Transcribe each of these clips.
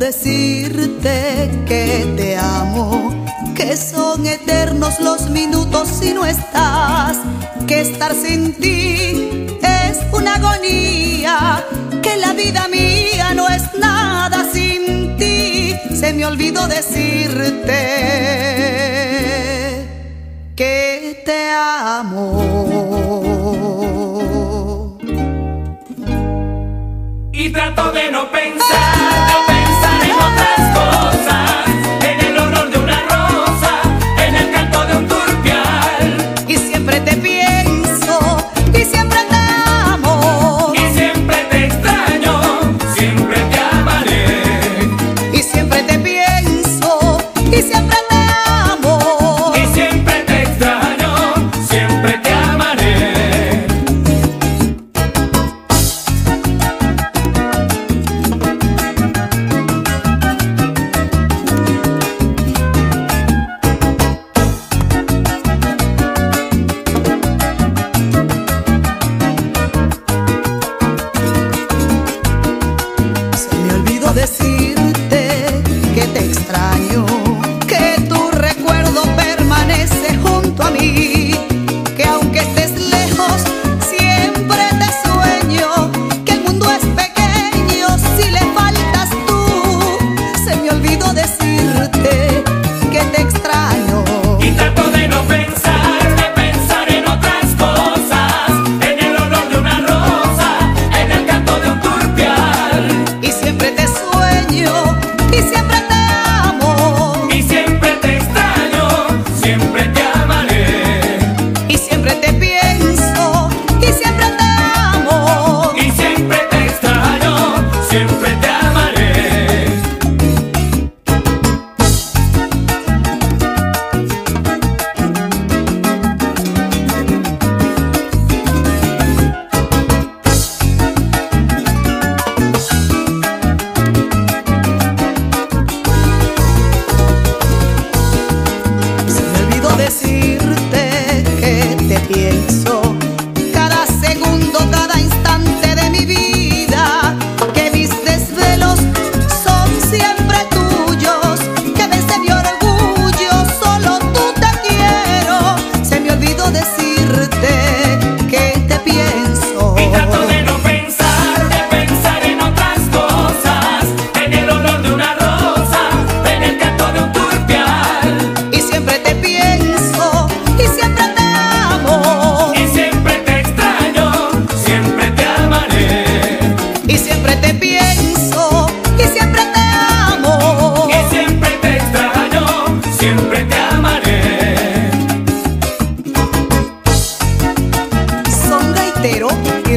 decirte que te amo, que son eternos los minutos si no estás, que estar sin ti es una agonía, que la vida mía no es nada sin ti. Se me olvidó decirte que te amo. Y trato de no pensar. siempre te amaré. Se me olvidó decirte que te pienso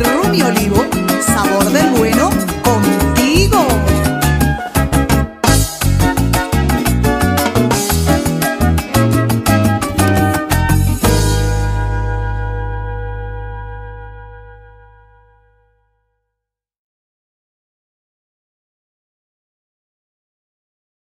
y Rumi Olivo, sabor del bueno